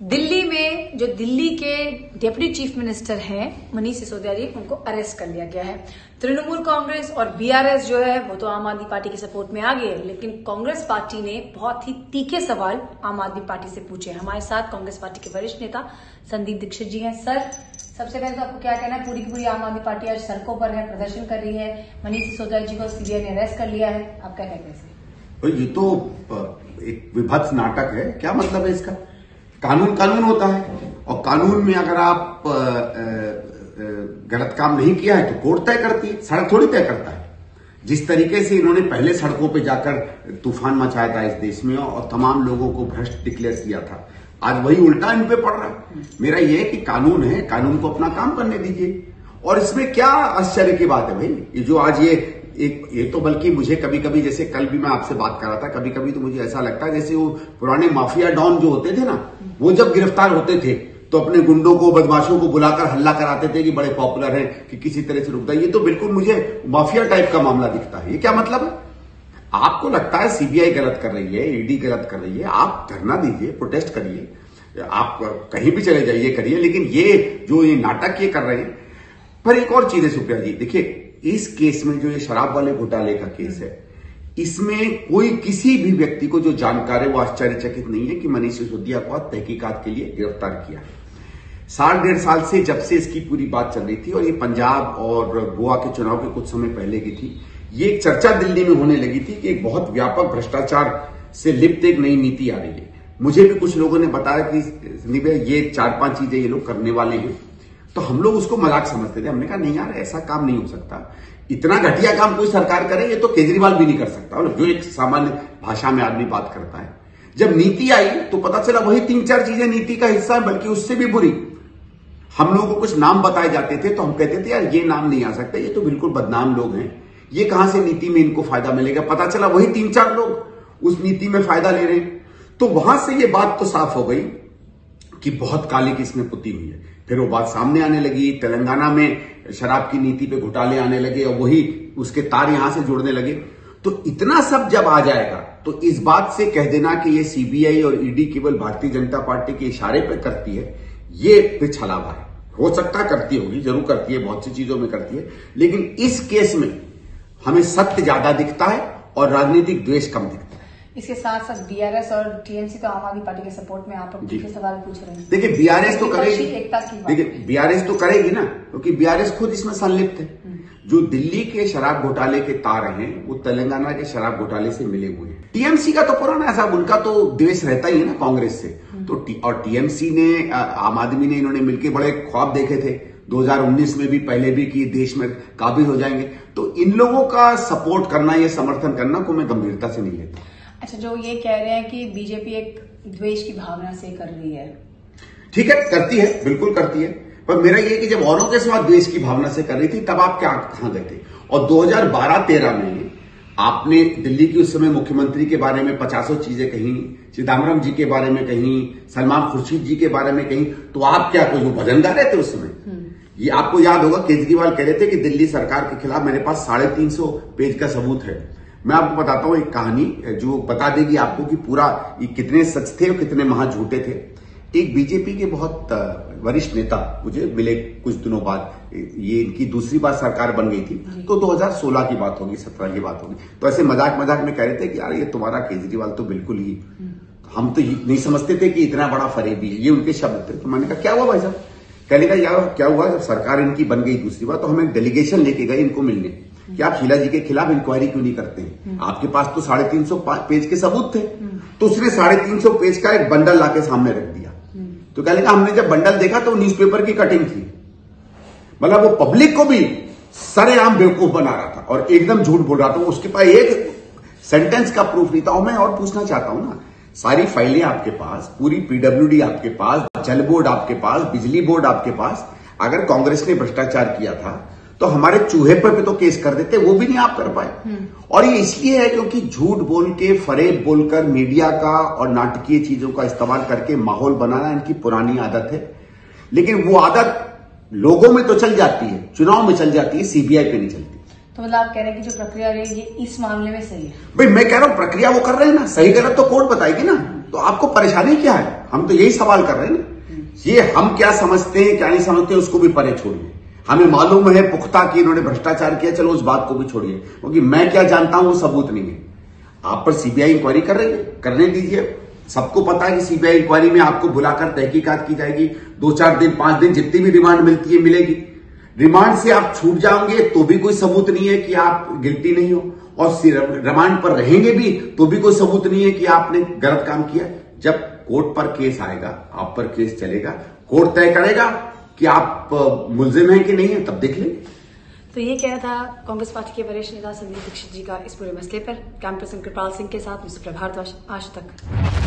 दिल्ली में जो दिल्ली के डेप्यूटी चीफ मिनिस्टर हैं, मनीष सिसोदिया जी, उनको अरेस्ट कर लिया गया है। तृणमूल कांग्रेस और बीआरएस जो है, वो तो आम आदमी पार्टी के सपोर्ट में आ है लेकिन कांग्रेस पार्टी ने बहुत ही तीखे सवाल आम आदमी पार्टी से पूछे हमारे साथ कांग्रेस पार्टी के वरिष्ठ नेता संदीप दीक्षित जी हैं। सर, सबसे पहले तो आपको क्या कहना है? पूरी की पूरी आम आदमी पार्टी आज सड़कों पर है, प्रदर्शन कर रही है। मनीष सिसोदिया जी को सीबीआई ने अरेस्ट कर लिया है। आप क्या कहते हैं ये तो एक विभत्स नाटक है। क्या मतलब है इसका? कानून कानून होता है। और कानून में अगर आप गलत काम नहीं किया है तो कोर्ट तय करती है, सड़क थोड़ी तय करता है। जिस तरीके से इन्होंने पहले सड़कों पे जाकर तूफ़ान मचाया था इस देश में, और तमाम लोगों को भ्रष्ट डिक्लेयर किया था, आज वही उल्टा इन पे पड़ रहा है। मेरा यह है कि कानून है, कानून को अपना काम करने दीजिए। और इसमें क्या आश्चर्य की बात है भाई, ये जो आज ये एक, ये तो बल्कि मुझे कभी कभी जैसे कल भी मैं आपसे बात कर रहा था कभी कभी तो मुझे ऐसा लगता है जैसे वो पुराने माफिया डॉन जो होते थे ना, वो जब गिरफ़्तार होते थे तो अपने गुंडों को, बदमाशों को बुलाकर हल्ला कराते थे कि बड़े पॉपुलर हैं, कि किसी तरह से रुकता है ये तो बिल्कुल मुझे माफिया टाइप का मामला दिखता है। ये क्या मतलब है? आपको लगता है सीबीआई गलत कर रही है, ईडी गलत कर रही है? आप धरना दीजिए, प्रोटेस्ट करिए। आप कहीं भी चले जाइए, करिए। लेकिन ये, जो ये नाटक ये कर रहे हैं, पर एक और चीज़ है सुप्रिया जी, देखिए इस केस में जो ये शराब वाले घोटाले का केस है, इसमें कोई किसी भी व्यक्ति को जो जानकार है, वो आश्चर्यचकित नहीं है कि मनीष सिसोदिया को तहकीकात के लिए गिरफ़्तार किया साल, डेढ़ साल से जब से इसकी पूरी बात चल रही थी और ये पंजाब और गोवा के चुनाव के कुछ समय पहले की थी, ये एक चर्चा दिल्ली में होने लगी थी कि एक बहुत व्यापक भ्रष्टाचार से लिप्त एक नई नीति आ रही है। मुझे भी कुछ लोगों ने बताया कि ये चार पाँच चीज़ें ये लोग करने वाले हैं। तो हम लोग उसको मज़ाक समझते थे। हमने कहा, नहीं यार, ऐसा काम नहीं हो सकता। इतना घटिया काम कोई सरकार करे, ये तो केजरीवाल भी नहीं कर सकता। जो एक सामान्य भाषा में आदमी बात करता है। जब नीति आई तो पता चला वही तीन चार चीज़ें नीति का हिस्सा है, बल्कि उससे भी बुरी। हम लोगों को कुछ नाम बताए जाते थे तो हम कहते थे, यार, ये नाम नहीं आ सकते, ये तो बिल्कुल बदनाम लोग हैं। ये कहाँ से नीति में इनको फ़ायदा मिलेगा? पता चला वही तीन चार लोग उस नीति में फ़ायदा ले रहे हैं। तो वहाँ से ये बात तो साफ़ हो गई कि बहुत काली किस्में पुती हुई है। फिर वो बात सामने आने लगी, तेलंगाना में शराब की नीति पे घोटाले आने लगे और वही उसके तार यहाँ से जुड़ने लगे। तो इतना सब जब आ जाएगा तो इस बात से कह देना कि ये सीबीआई और ईडी केवल भारतीय जनता पार्टी के इशारे पर करती है, ये फिर छलावा है। हो सकता करती होगी, ज़रूर करती है, बहुत सी चीज़ों में करती है, लेकिन इस केस में हमें सत्य ज़्यादा दिखता है और राजनीतिक द्वेष कम दिखता है। इसके साथ साथ बीआरएस और टीएमसी तो आम आदमी पार्टी के सपोर्ट में आप सवाल पूछ रहे हैं। देखिए बीआरएस तो करेगी। देखिए बीआरएस तो करेगी ना क्योंकि बीआरएस खुद इसमें संलिप्त है। हम्म। जो दिल्ली के शराब घोटाले के तार हैं वो तेलंगाना के शराब घोटाले से मिले हुए हैं। टीएमसी का तो पुराना ऐसा उनका तो द्वेष रहता ही है ना कांग्रेस से। हम्म। तो और टीएमसी ने आम आदमी ने इन्होंने मिलकर बड़े ख्वाब देखे थे। 2019 में भी पहले भी कि देश में काबिल हो जाएँगे। तो इन लोगों का सपोर्ट करना या समर्थन करना को मैं गंभीरता से नहीं लेता। अच्छा जो ये कह रहे हैं कि बीजेपी एक द्वेष की भावना से कर रही है। ठीक है करती है बिल्कुल करती है। पर मेरा ये कि जब औरों के साथ द्वेष की भावना से कर रही थी तब आप क्या कहाँ गए थे? और 2012-13 में आपने दिल्ली की उस समय मुख्यमंत्री के बारे में पचासों चीज़ें कही चिदम्बरम जी के बारे में कही सलमान खुर्शीद जी के बारे में कही तो आप क्या कोई भजन गा रहे थे उस समय? हम्म। ये आपको याद होगा केजरीवाल कह रहे थे कि दिल्ली सरकार के खिलाफ मेरे पास साढ़े तीन सौ पेज का सबूत है। मैं आपको बताता हूँ एक कहानी जो बता देगी आपको कि पूरा ये कितने सच थे और कितने महा झूठे थे। एक बीजेपी के बहुत वरिष्ठ नेता मुझे मिले कुछ दिनों बाद। ये इनकी दूसरी बार सरकार बन गई थी। तो 2016 की बात होगी 17 की बात होगी। तो ऐसे मज़ाक मज़ाक में कह रहे थे कि यार ये तुम्हारा केजरीवाल तो बिल्कुल ही हम तो नहीं समझते थे कि इतना बड़ा फरेबी है। ये उनके शब्द थे। तो मैंने कहा क्या हुआ भाई साहब? कहने का यार क्या हुआ? जब सरकार इनकी बन गई दूसरी बार तो हम एक डेलीगेशन लेके गए इनको मिलने। कि आप शीला जी के खिलाफ इंक्वायरी क्यों नहीं करते हैं। आपके पास तो साढ़े तीन सौ पेज के सबूत थे। तो उसने साढ़े तीन सौ पेज का एक बंडल लाके सामने रख दिया। तो कह लेगा हमने जब बंडल देखा तो न्यूज़पेपर की कटिंग थी मतलब वो पब्लिक को भी सरेआम बेवकूफ़ बना रहा था और एकदम झूठ बोल रहा था उसके पास एक सेंटेंस का प्रूफ नहीं था और मैं और पूछना चाहता हूँ ना, सारी फाइलें आपके पास, पूरी पीडब्ल्यूडी आपके पास, जल बोर्ड आपके पास, बिजली बोर्ड आपके पास, अगर कांग्रेस ने भ्रष्टाचार किया था तो हमारे चूहे पर भी तो केस कर देते वो भी नहीं आप कर पाए। हम्म। और ये इसलिए है क्योंकि झूठ बोल के फरेब बोलकर मीडिया का और नाटकीय चीज़ों का इस्तेमाल करके माहौल बनाना इनकी पुरानी आदत है। लेकिन वो आदत लोगों में तो चल जाती है चुनाव में चल जाती है सीबीआई पे नहीं चलती। तो मतलब आप कह रहे हैं कि जो प्रक्रिया रही है इस मामले में सही है? भाई मैं कह रहा हूँ प्रक्रिया वो कर रहे हैं ना। सही गलत तो कोर्ट बताएगी ना? तो आपको परेशानी क्या है? हम तो यही सवाल कर रहे हैं ना। ये हम क्या समझते हैं क्या नहीं समझते उसको भी परे छोड़िए। हमें मालूम है पुख्ता कि इन्होंने भ्रष्टाचार किया, चलो उस बात को भी छोड़िए। क्योंकि मैं क्या जानता हूँ, वो सबूत नहीं है। आप पर सीबीआई इंक्वायरी कर रही है? करने दीजिए। सबको पता है कि सीबीआई इंक्वायरी में आपको बुलाकर तहकीकात की जाएगी। दो चार दिन, पाँच दिन जितनी भी रिमांड मिलती है, मिलेगी। रिमांड से आप छूट जाओगे तो भी कोई सबूत नहीं है कि आप गिल्टी नहीं हो। और रिमांड पर रहेंगे भी तो भी कोई सबूत नहीं है कि आपने गलत काम किया। जब कोर्ट पर केस आएगा, आप पर केस चलेगा कोर्ट तय करेगा। कि आप मुलजिम हैं कि नहीं है, तब देख लेंगे तो ये कह रहा था कांग्रेस पार्टी के वरिष्ठ नेता संदीप दीक्षित जी का इस पूरे मसले पर। कैंपस कृपाल सिंह के साथ, मिस्टर प्रभार आज तक।